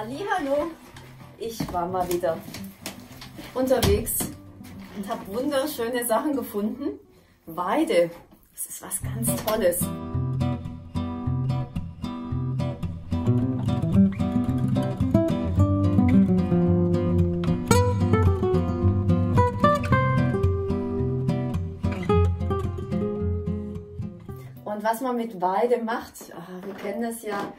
Hallo, ich war mal wieder unterwegs und habe wunderschöne Sachen gefunden. Weide, das ist was ganz Tolles. Und was man mit Weide macht, ah, wir kennen das ja,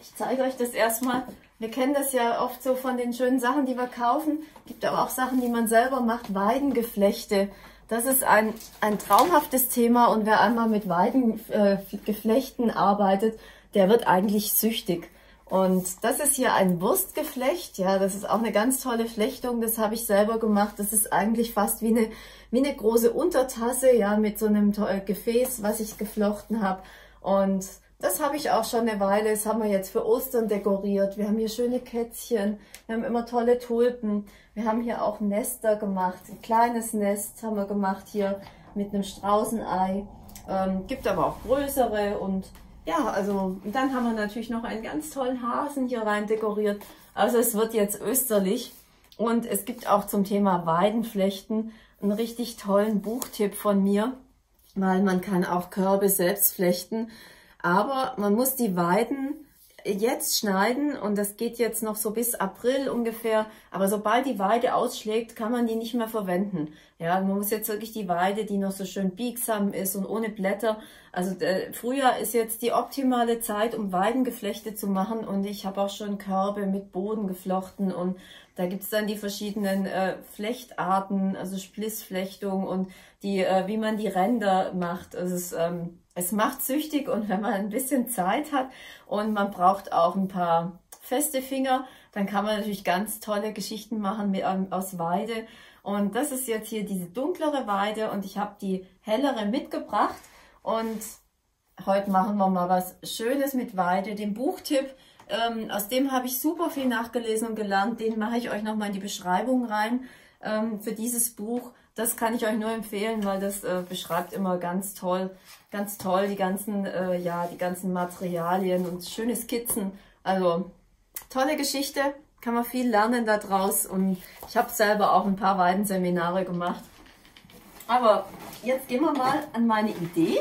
ich zeige euch das erstmal. Wir kennen das ja oft so von den schönen Sachen, die wir kaufen. Gibt aber auch Sachen, die man selber macht. Weidengeflechte. Das ist ein, ein traumhaftes Thema und wer einmal mit Weidengeflechten äh, arbeitet, der wird eigentlich süchtig. Und das ist hier ein Wurstgeflecht. Ja, das ist auch eine ganz tolle Flechtung. Das habe ich selber gemacht. Das ist eigentlich fast wie eine, wie eine große Untertasse, ja, mit so einem Gefäß, was ich geflochten habe. Und das habe ich auch schon eine Weile. Das haben wir jetzt für Ostern dekoriert. Wir haben hier schöne Kätzchen. Wir haben immer tolle Tulpen. Wir haben hier auch Nester gemacht. Ein kleines Nest haben wir gemacht hier mit einem Straußenei. Ähm, gibt aber auch größere und ja, also dann haben wir natürlich noch einen ganz tollen Hasen hier rein dekoriert. Also es wird jetzt österlich. Und es gibt auch zum Thema Weidenflechten einen richtig tollen Buchtipp von mir, weil man kann auch Körbe selbst flechten. Aber man muss die Weiden jetzt schneiden und das geht jetzt noch so bis April ungefähr. Aber sobald die Weide ausschlägt, kann man die nicht mehr verwenden. Ja, man muss jetzt wirklich die Weide, die noch so schön biegsam ist und ohne Blätter. Also äh, Frühjahr ist jetzt die optimale Zeit, um Weidengeflechte zu machen und ich habe auch schon Körbe mit Boden geflochten und da gibt's dann die verschiedenen äh, Flechtarten, also Splissflechtung und die, äh, wie man die Ränder macht. Also es, ähm, es macht süchtig und wenn man ein bisschen Zeit hat und man braucht auch ein paar feste Finger, dann kann man natürlich ganz tolle Geschichten machen mit, ähm, aus Weide. Und das ist jetzt hier diese dunklere Weide und ich habe die hellere mitgebracht und heute machen wir mal was Schönes mit Weide. Den Buchtipp, ähm, aus dem habe ich super viel nachgelesen und gelernt. Den mache ich euch nochmal in die Beschreibung rein ähm, für dieses Buch. Das kann ich euch nur empfehlen, weil das äh, beschreibt immer ganz toll, ganz toll die ganzen, äh, ja, die ganzen Materialien und schöne Skizzen. Also tolle Geschichte, kann man viel lernen daraus und ich habe selber auch ein paar Weidenseminare gemacht. Aber jetzt gehen wir mal an meine Idee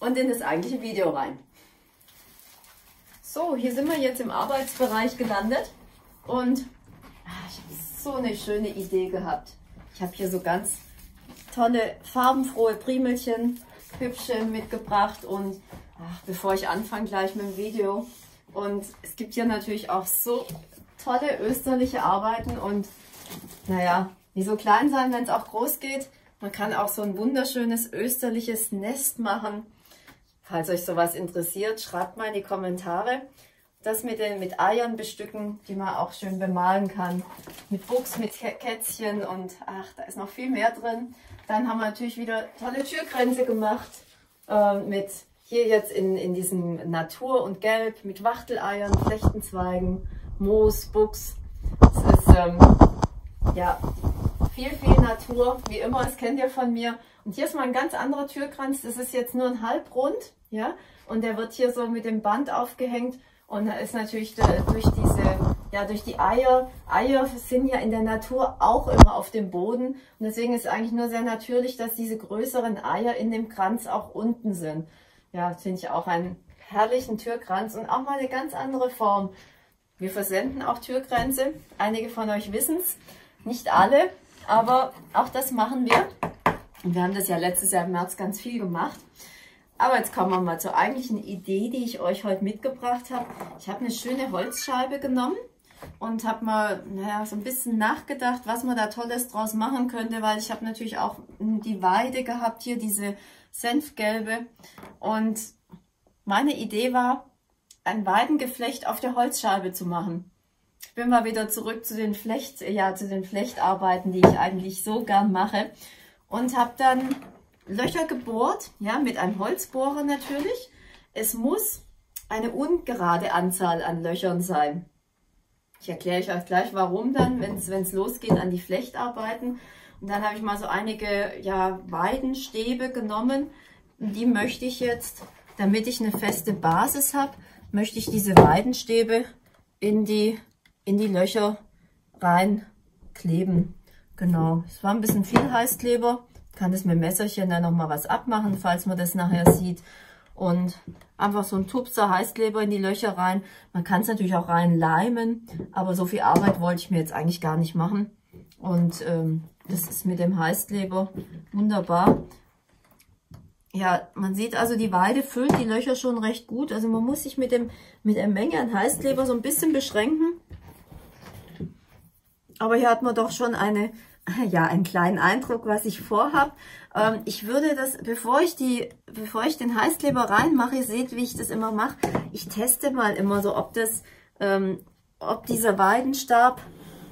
und in das eigentliche Video rein. So, hier sind wir jetzt im Arbeitsbereich gelandet und ach, ich habe so eine schöne Idee gehabt. Ich habe hier so ganz tolle, farbenfrohe Primelchen, hübsche mitgebracht und ach, bevor ich anfange gleich mit dem Video und es gibt hier natürlich auch so tolle österliche Arbeiten und naja, wie so klein sein, wenn es auch groß geht. Man kann auch so ein wunderschönes österliches Nest machen. Falls euch sowas interessiert, schreibt mal in die Kommentare das mit den mit Eiern bestücken, die man auch schön bemalen kann. Mit Buchs, mit Kätzchen und ach, da ist noch viel mehr drin. Dann haben wir natürlich wieder tolle Türgrenze gemacht äh, mit hier jetzt in, in diesem Natur und Gelb mit Wachteleiern, Flechtenzweigen, Moos, Buchs. Es ist ähm, ja viel, viel Natur, wie immer, das kennt ihr von mir. Und hier ist mal ein ganz anderer Türkranz, das ist jetzt nur ein Halbrund, ja, und der wird hier so mit dem Band aufgehängt und da ist natürlich durch diese, ja, durch die Eier, Eier sind ja in der Natur auch immer auf dem Boden. Und deswegen ist eigentlich nur sehr natürlich, dass diese größeren Eier in dem Kranz auch unten sind. Ja, finde ich auch einen herrlichen Türkranz und auch mal eine ganz andere Form. Wir versenden auch Türkränze. Einige von euch wissen es, nicht alle, aber auch das machen wir. Und wir haben das ja letztes Jahr im März ganz viel gemacht. Aber jetzt kommen wir mal zur eigentlichen Idee, die ich euch heute mitgebracht habe. Ich habe eine schöne Holzscheibe genommen und habe mal naja, so ein bisschen nachgedacht, was man da Tolles draus machen könnte, weil ich habe natürlich auch die Weide gehabt hier, diese Senfgelbe. Und meine Idee war, ein Weidengeflecht auf der Holzscheibe zu machen. Ich bin mal wieder zurück zu den Flecht, ja, zu den Flechtarbeiten, die ich eigentlich so gern mache. Und habe dann Löcher gebohrt, ja, mit einem Holzbohrer natürlich. Es muss eine ungerade Anzahl an Löchern sein. Ich erkläre euch gleich, warum dann, wenn es losgeht an die Flechtarbeiten. Und dann habe ich mal so einige ja, Weidenstäbe genommen. Und die möchte ich jetzt, damit ich eine feste Basis habe, möchte ich diese Weidenstäbe in die in die Löcher rein kleben. Genau, es war ein bisschen viel Heißkleber. Kann das mit dem Messerchen dann nochmal was abmachen, falls man das nachher sieht. Und einfach so ein Tupser Heißkleber in die Löcher rein. Man kann es natürlich auch rein leimen, aber so viel Arbeit wollte ich mir jetzt eigentlich gar nicht machen. Und ähm, das ist mit dem Heißkleber wunderbar. Ja, man sieht also, die Weide füllt die Löcher schon recht gut. Also man muss sich mit, dem, mit der Menge an Heißkleber so ein bisschen beschränken. Aber hier hat man doch schon eine, ja, einen kleinen Eindruck, was ich vorhabe. Ähm, ich würde das, bevor ich die, bevor ich den Heißkleber reinmache, ihr seht, wie ich das immer mache, ich teste mal immer so, ob das, ähm, ob dieser Weidenstab,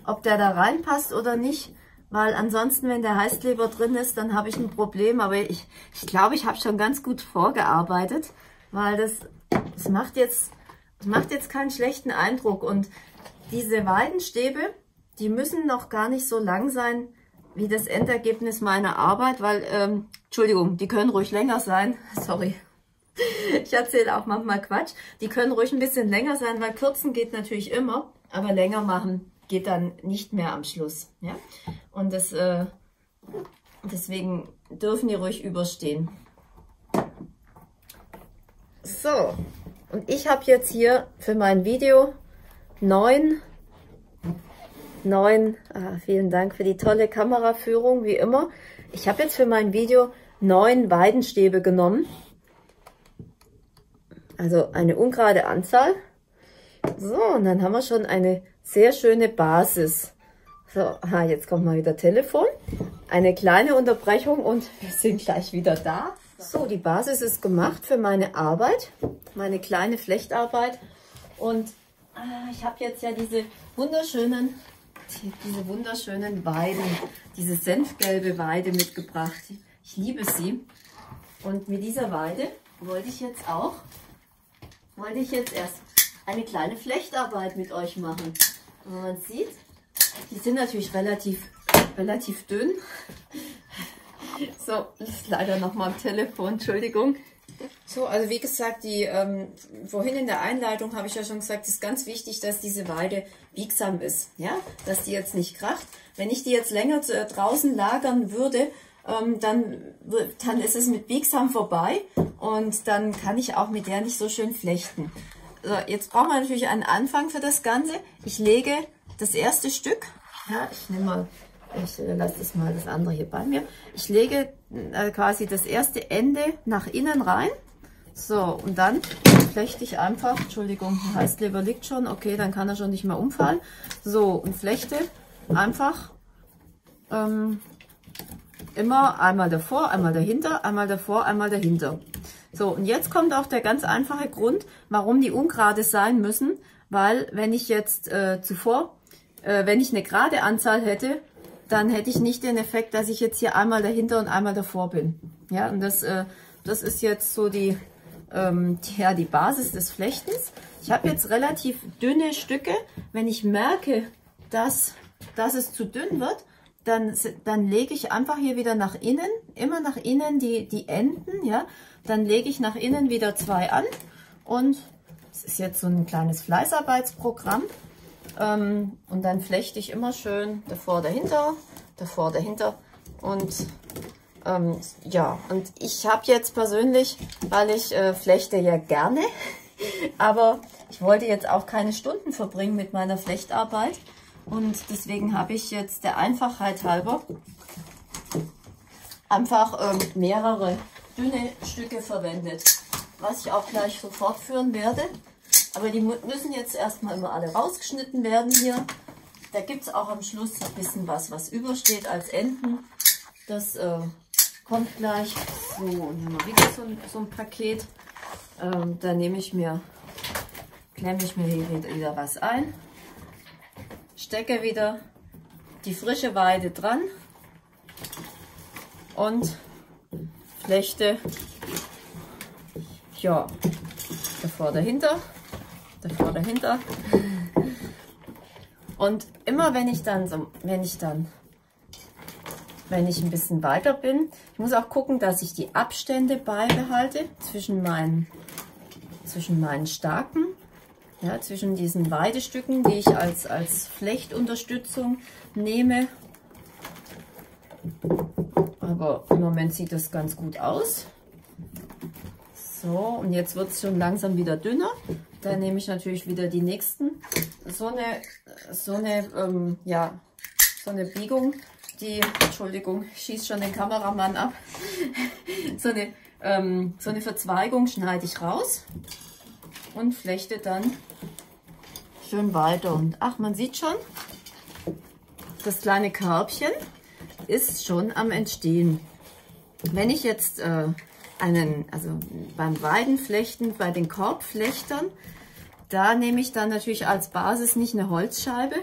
ob der da reinpasst oder nicht weil ansonsten, wenn der Heißkleber drin ist, dann habe ich ein Problem. Aber ich, ich glaube, ich habe schon ganz gut vorgearbeitet, weil das, das, macht jetzt, das macht jetzt keinen schlechten Eindruck. Und diese Weidenstäbe, die müssen noch gar nicht so lang sein wie das Endergebnis meiner Arbeit, weil, ähm, Entschuldigung, die können ruhig länger sein. Sorry. Ich erzähle auch manchmal Quatsch. Die können ruhig ein bisschen länger sein, weil kürzen geht natürlich immer, aber länger machen geht dann nicht mehr am Schluss. Ja? Und das, äh, deswegen dürfen die ruhig überstehen. So, und ich habe jetzt hier für mein Video neun, neun, ah, vielen Dank für die tolle Kameraführung, wie immer. Ich habe jetzt für mein Video neun Weidenstäbe genommen. Also eine ungerade Anzahl. So, und dann haben wir schon eine sehr schöne Basis. So, aha, jetzt kommt mal wieder Telefon. Eine kleine Unterbrechung und wir sind gleich wieder da. So, die Basis ist gemacht für meine Arbeit, meine kleine Flechtarbeit. Und äh, ich habe jetzt ja diese wunderschönen, diese wunderschönen Weiden, diese senfgelbe Weide mitgebracht. Ich liebe sie. Und mit dieser Weide wollte ich jetzt auch, wollte ich jetzt erst eine kleine Flechtarbeit mit euch machen. Und man sieht, die sind natürlich relativ, relativ dünn. So, das ist leider nochmal am Telefon, Entschuldigung. So, also wie gesagt, die ähm, vorhin in der Einleitung habe ich ja schon gesagt, es ist ganz wichtig, dass diese Weide biegsam ist, ja, dass die jetzt nicht kracht. Wenn ich die jetzt länger äh, draußen lagern würde, ähm, dann, dann ist es mit biegsam vorbei und dann kann ich auch mit der nicht so schön flechten. So, jetzt brauchen wir natürlich einen Anfang für das Ganze. Ich lege das erste Stück, ja, ich nehme mal, ich lasse das mal das andere hier bei mir. Ich lege äh, quasi das erste Ende nach innen rein. So, und dann flechte ich einfach, Entschuldigung, Heißkleber liegt schon, okay, dann kann er schon nicht mehr umfallen. So, und flechte einfach ähm, immer einmal davor, einmal dahinter, einmal davor, einmal dahinter. So, und jetzt kommt auch der ganz einfache Grund, warum die ungerade sein müssen, weil wenn ich jetzt äh, zuvor, äh, wenn ich eine gerade Anzahl hätte, dann hätte ich nicht den Effekt, dass ich jetzt hier einmal dahinter und einmal davor bin. Ja, und das, äh, das ist jetzt so die, ähm, die, ja, die Basis des Flechtens. Ich habe jetzt relativ dünne Stücke. Wenn ich merke, dass, dass es zu dünn wird, dann, dann lege ich einfach hier wieder nach innen, immer nach innen die, die Enden, ja, dann lege ich nach innen wieder zwei an und es ist jetzt so ein kleines Fleißarbeitsprogramm. Ähm, und dann flechte ich immer schön davor, dahinter, davor, dahinter. Und ähm, ja, und ich habe jetzt persönlich, weil ich äh, flechte ja gerne, aber ich wollte jetzt auch keine Stunden verbringen mit meiner Flechtarbeit. Und deswegen habe ich jetzt der Einfachheit halber einfach ähm, mehrere dünne Stücke verwendet, was ich auch gleich so fortführen werde. Aber die müssen jetzt erstmal immer alle rausgeschnitten werden hier. Da gibt es auch am Schluss ein bisschen was, was übersteht als Enden. Das äh, kommt gleich. So, und haben wieder so ein, so ein Paket. Ähm, da nehme ich mir, klemme ich mir hier wieder was ein. Stecke wieder die frische Weide dran und Flechte. Ja, davor, dahinter, davor, dahinter. Und immer wenn ich dann so, wenn ich dann, wenn ich ein bisschen weiter bin, ich muss auch gucken, dass ich die Abstände beibehalte zwischen meinen, zwischen meinen starken, ja, zwischen diesen Weidestücken, die ich als, als Flechtunterstützung nehme. Aber im Moment sieht das ganz gut aus. So, und jetzt wird es schon langsam wieder dünner. Da nehme ich natürlich wieder die nächsten. So eine, so eine, ähm, ja, so eine Biegung, die, Entschuldigung, schießt schon den Kameramann ab. so, eine, ähm, so eine Verzweigung schneide ich raus und flechte dann schön weiter. Und ach, man sieht schon, das kleine Körbchen ist schon am Entstehen. Wenn ich jetzt äh, einen, also beim Weidenflechten, bei den Korbflechtern, da nehme ich dann natürlich als Basis nicht eine Holzscheibe,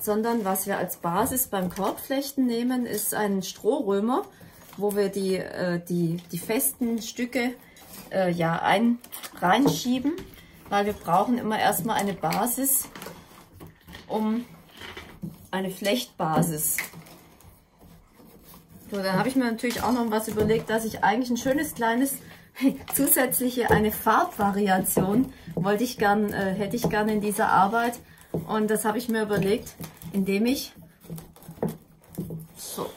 sondern was wir als Basis beim Korbflechten nehmen, ist ein Strohrömer, wo wir die, äh, die, die festen Stücke äh, ja, ein, reinschieben, weil wir brauchen immer erstmal eine Basis, um eine Flechtbasis so, dann habe ich mir natürlich auch noch was überlegt, dass ich eigentlich ein schönes kleines zusätzliche eine Farbvariation wollte ich gern, äh, hätte ich gerne in dieser Arbeit und das habe ich mir überlegt, indem ich so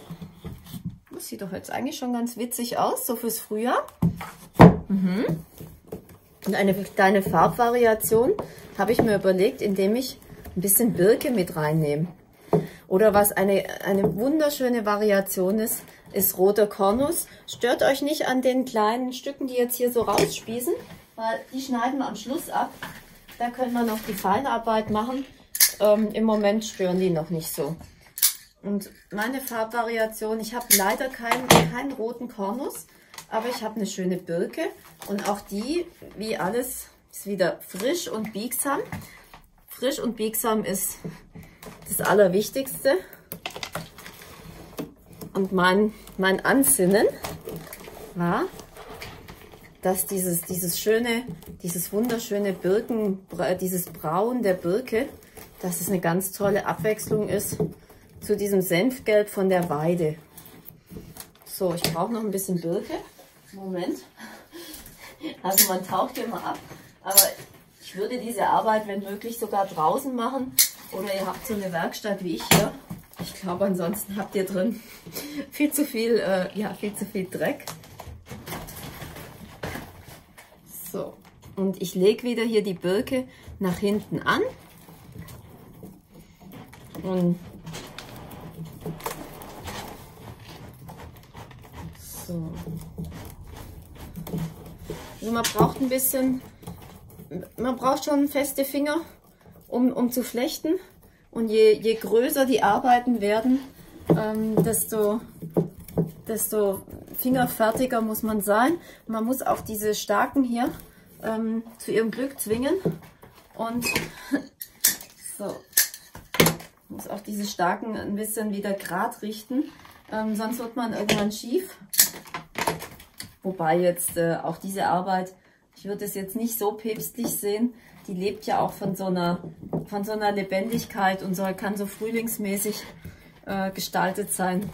das sieht doch jetzt eigentlich schon ganz witzig aus, so fürs Frühjahr. Mhm. Und eine kleine Farbvariation habe ich mir überlegt, indem ich ein bisschen Birke mit reinnehme. Oder was eine, eine wunderschöne Variation ist, ist roter Kornus. Stört euch nicht an den kleinen Stücken, die jetzt hier so rausspießen, weil die schneiden wir am Schluss ab. Da können wir noch die Feinarbeit machen. Ähm, Im Moment stören die noch nicht so. Und meine Farbvariation, ich habe leider keinen, keinen roten Kornus, aber ich habe eine schöne Birke. Und auch die, wie alles, ist wieder frisch und biegsam. Frisch und biegsam ist das Allerwichtigste. Und mein, mein Ansinnen war, dass dieses, dieses schöne, dieses wunderschöne Birken, dieses Braun der Birke, dass es eine ganz tolle Abwechslung ist zu diesem Senfgelb von der Weide. So, ich brauche noch ein bisschen Birke. Moment. Also man taucht immer ab, aber ich würde diese Arbeit, wenn möglich, sogar draußen machen, oder ihr habt so eine Werkstatt wie ich hier. Ich glaube, ansonsten habt ihr drin viel zu viel, äh, ja, viel zu viel Dreck. So, und ich lege wieder hier die Birke nach hinten an. Und so. Also man braucht ein bisschen, man braucht schon feste Finger um, um zu flechten. Und je, je größer die Arbeiten werden, ähm, desto, desto fingerfertiger muss man sein. Man muss auch diese Starken hier ähm, zu ihrem Glück zwingen. Und so, muss auch diese Starken ein bisschen wieder grad richten, ähm, sonst wird man irgendwann schief. Wobei jetzt äh, auch diese Arbeit, ich würde es jetzt nicht so päpstlich sehen, die lebt ja auch von so einer, von so einer Lebendigkeit und soll, kann so frühlingsmäßig äh, gestaltet sein.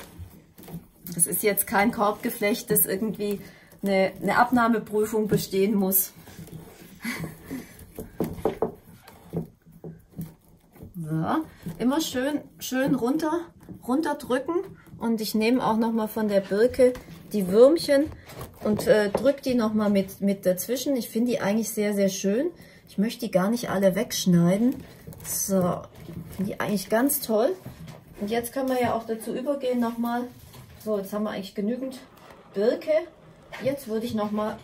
Das ist jetzt kein Korbgeflecht, das irgendwie eine, eine Abnahmeprüfung bestehen muss. So, immer schön, schön runter, runterdrücken und ich nehme auch nochmal von der Birke die Würmchen und äh, drücke die nochmal mit, mit dazwischen. Ich finde die eigentlich sehr, sehr schön. Ich möchte die gar nicht alle wegschneiden. So, finde die eigentlich ganz toll. Und jetzt können wir ja auch dazu übergehen nochmal. So, jetzt haben wir eigentlich genügend Birke. Jetzt würde ich nochmal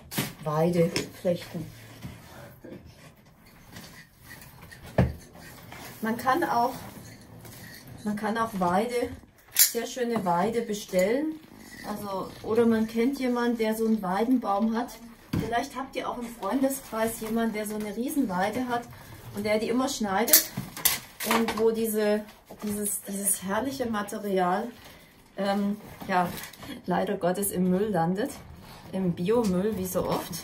Weide flechten. Man kann auch, man kann auch Weide, sehr schöne Weide bestellen. Also, oder man kennt jemanden, der so einen Weidenbaum hat. Vielleicht habt ihr auch im Freundeskreis jemanden, der so eine Riesenweide hat und der die immer schneidet und wo diese, dieses, dieses herrliche Material ähm, ja, leider Gottes im Müll landet, im Biomüll wie so oft.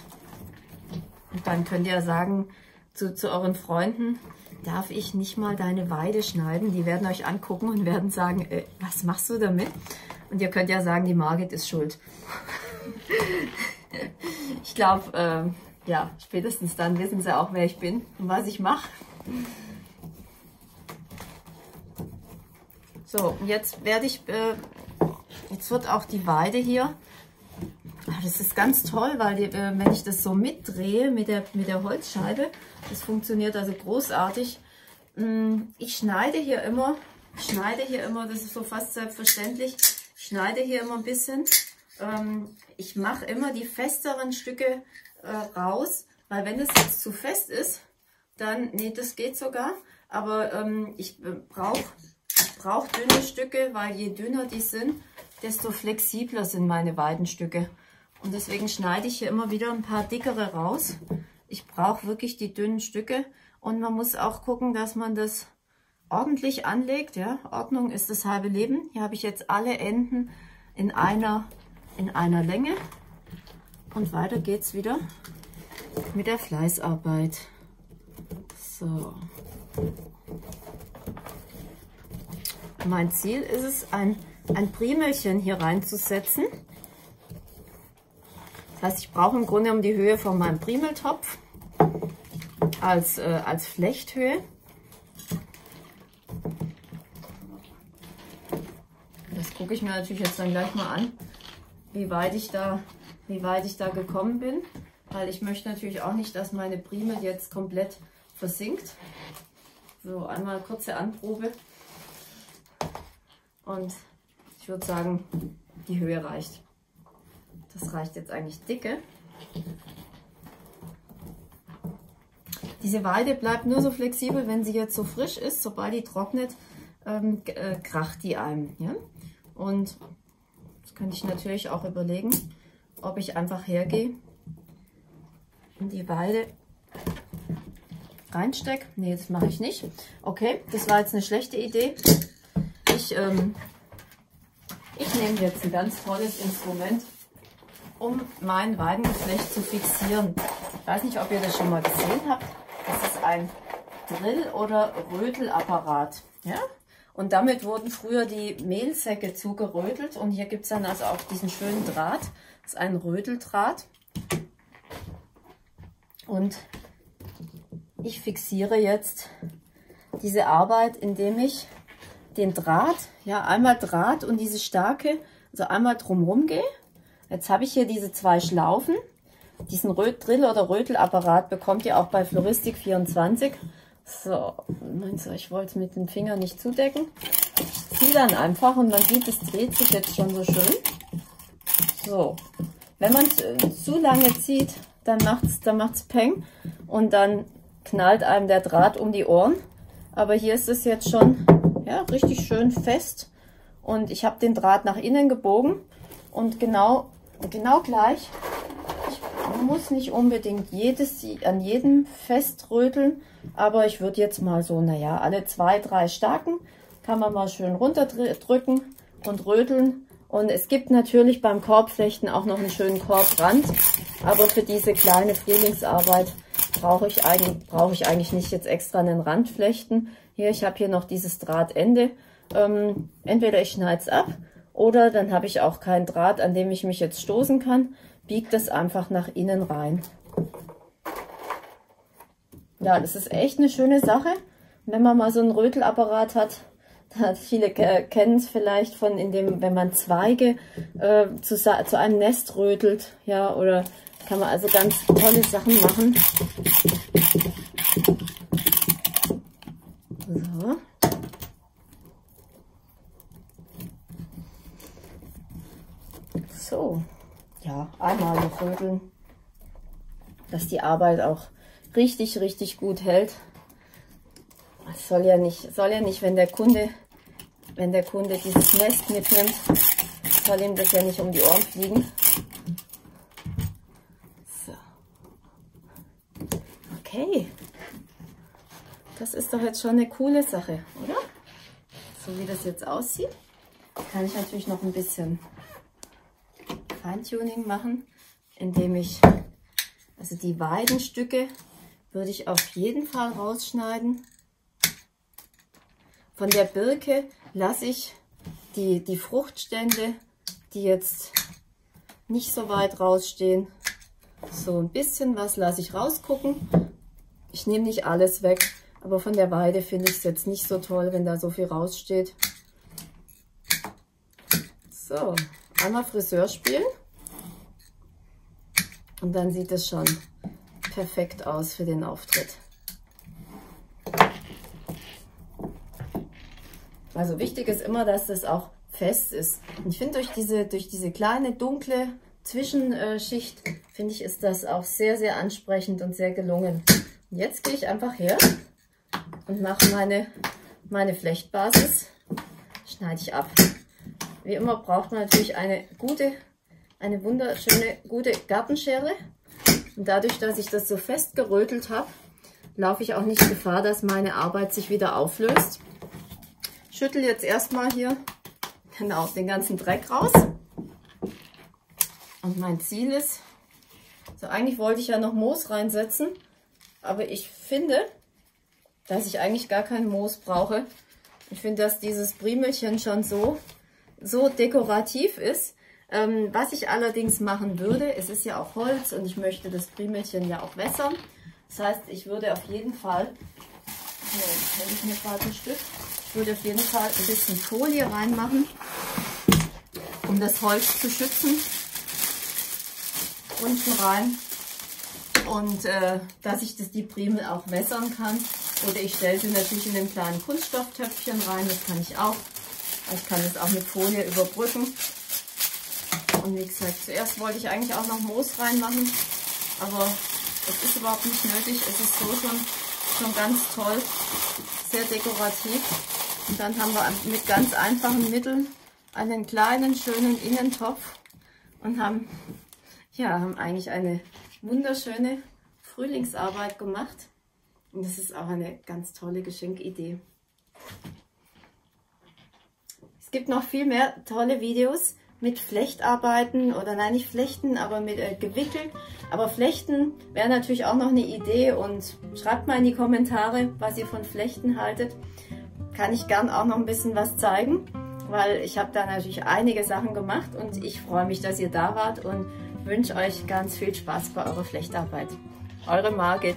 Und dann könnt ihr sagen zu, zu euren Freunden, darf ich nicht mal deine Weide schneiden? Die werden euch angucken und werden sagen, äh, was machst du damit? Und ihr könnt ja sagen, die Margit ist schuld. ich glaube, äh, ja, spätestens dann wissen sie auch, wer ich bin und was ich mache. So, jetzt werde ich, äh, jetzt wird auch die Weide hier, ah, das ist ganz toll, weil die, äh, wenn ich das so mitdrehe mit der, mit der Holzscheibe, das funktioniert also großartig. Mm, ich schneide hier immer, ich schneide hier immer, das ist so fast selbstverständlich, ich schneide hier immer ein bisschen. Ähm, ich mache immer die festeren Stücke äh, raus, weil wenn es jetzt zu fest ist, dann, nee, das geht sogar, aber ähm, ich äh, brauche brauch dünne Stücke, weil je dünner die sind, desto flexibler sind meine Weidenstücke. Und deswegen schneide ich hier immer wieder ein paar dickere raus. Ich brauche wirklich die dünnen Stücke und man muss auch gucken, dass man das ordentlich anlegt. Ja, Ordnung ist das halbe Leben. Hier habe ich jetzt alle Enden in einer, in einer Länge. Und weiter geht's wieder mit der Fleißarbeit. So. Mein Ziel ist es, ein, ein Primelchen hier reinzusetzen. Das heißt, ich brauche im Grunde um die Höhe von meinem Primeltopf als, äh, als Flechthöhe. Gucke ich mir natürlich jetzt dann gleich mal an, wie weit ich da wie weit ich da gekommen bin, weil ich möchte natürlich auch nicht, dass meine Primel jetzt komplett versinkt. So, einmal kurze Anprobe. Und ich würde sagen, die Höhe reicht. Das reicht jetzt eigentlich dicke. Diese Weide bleibt nur so flexibel, wenn sie jetzt so frisch ist. Sobald die trocknet, ähm, äh, kracht die einem. Ja? Und das könnte ich natürlich auch überlegen, ob ich einfach hergehe und die Weide reinstecke. Nee, das mache ich nicht. Okay, das war jetzt eine schlechte Idee. Ich, ähm, ich nehme jetzt ein ganz tolles Instrument, um mein Weidengeflecht zu fixieren. Ich weiß nicht, ob ihr das schon mal gesehen habt. Das ist ein Drill- oder Rötelapparat. Ja? Und damit wurden früher die Mehlsäcke zugerötelt. Und hier gibt es dann also auch diesen schönen Draht. Das ist ein Röteldraht. Und ich fixiere jetzt diese Arbeit, indem ich den Draht, ja einmal Draht und diese starke, also einmal drumherum gehe. Jetzt habe ich hier diese zwei Schlaufen. Diesen Rö Drill- oder Rötelapparat bekommt ihr auch bei Floristik 24. So, meinst du, ich wollte es mit den Fingern nicht zudecken. Ich ziehe dann einfach und man sieht, es dreht sich jetzt schon so schön. So, wenn man zu lange zieht, dann macht's, dann macht's Peng und dann knallt einem der Draht um die Ohren. Aber hier ist es jetzt schon ja, richtig schön fest und ich habe den Draht nach innen gebogen und genau, genau gleich. Muss nicht unbedingt jedes, an jedem feströteln, aber ich würde jetzt mal so, naja, alle zwei, drei starken kann man mal schön runterdrücken und röteln. Und es gibt natürlich beim Korbflechten auch noch einen schönen Korbrand, aber für diese kleine Frühlingsarbeit brauche ich, eigentlich, ich eigentlich nicht jetzt extra einen Rand flechten. Hier, ich habe hier noch dieses Drahtende. Ähm, entweder ich schneide es ab oder dann habe ich auch keinen Draht, an dem ich mich jetzt stoßen kann. Biegt das einfach nach innen rein. Ja, das ist echt eine schöne Sache, wenn man mal so einen Rötelapparat hat. Viele kennen es vielleicht von, in dem, wenn man Zweige äh, zu, zu einem Nest rötelt, ja, oder kann man also ganz tolle Sachen machen. So. Ja, einmal noch röteln, dass die Arbeit auch richtig, richtig gut hält. Es soll ja nicht, soll ja nicht, wenn der Kunde, wenn der Kunde dieses Nest mitnimmt, soll ihm das ja nicht um die Ohren fliegen. So. Okay. Das ist doch jetzt schon eine coole Sache, oder? So wie das jetzt aussieht, kann ich natürlich noch ein bisschen Feintuning machen, indem ich, also die Weidenstücke würde ich auf jeden Fall rausschneiden. Von der Birke lasse ich die, die Fruchtstände, die jetzt nicht so weit rausstehen, So ein bisschen was lasse ich rausgucken. Ich nehme nicht alles weg, aber von der Weide finde ich es jetzt nicht so toll, wenn da so viel raussteht. So, einmal Friseur spielen. Und dann sieht es schon perfekt aus für den Auftritt. Also wichtig ist immer, dass das auch fest ist. Und ich finde durch diese, durch diese kleine dunkle Zwischenschicht, finde ich, ist das auch sehr, sehr ansprechend und sehr gelungen. Und jetzt gehe ich einfach her und mache meine, meine Flechtbasis, schneide ich ab. Wie immer braucht man natürlich eine gute, eine wunderschöne, gute Gartenschere. Und dadurch, dass ich das so fest gerötelt habe, laufe ich auch nicht Gefahr, dass meine Arbeit sich wieder auflöst. Schüttel jetzt erstmal hier genau den ganzen Dreck raus. Und mein Ziel ist, so eigentlich wollte ich ja noch Moos reinsetzen, aber ich finde, dass ich eigentlich gar kein Moos brauche. Ich finde, dass dieses Briemelchen schon so so dekorativ ist. Ähm, was ich allerdings machen würde, es ist ja auch Holz und ich möchte das Primelchen ja auch wässern. Das heißt, ich würde auf jeden Fall, hier ich mir gerade ein Stück, ich würde auf jeden Fall ein bisschen Folie reinmachen, um das Holz zu schützen. Unten rein. Und äh, dass ich das, die Primel auch wässern kann. Oder ich stelle sie natürlich in einem kleinen Kunststofftöpfchen rein, das kann ich auch. Ich kann es auch mit Folie überbrücken. Und wie gesagt, zuerst wollte ich eigentlich auch noch Moos reinmachen, aber es ist überhaupt nicht nötig. Es ist so schon, schon ganz toll, sehr dekorativ. Und dann haben wir mit ganz einfachen Mitteln einen kleinen, schönen Innentopf und haben, ja, haben eigentlich eine wunderschöne Frühlingsarbeit gemacht. Und das ist auch eine ganz tolle Geschenkidee gibt noch viel mehr tolle Videos mit Flechtarbeiten oder nein, nicht Flechten, aber mit äh, gewickelt. Aber Flechten wäre natürlich auch noch eine Idee und schreibt mal in die Kommentare, was ihr von Flechten haltet. Kann ich gern auch noch ein bisschen was zeigen, weil ich habe da natürlich einige Sachen gemacht und ich freue mich, dass ihr da wart und wünsche euch ganz viel Spaß bei eurer Flechtarbeit. Eure Margit.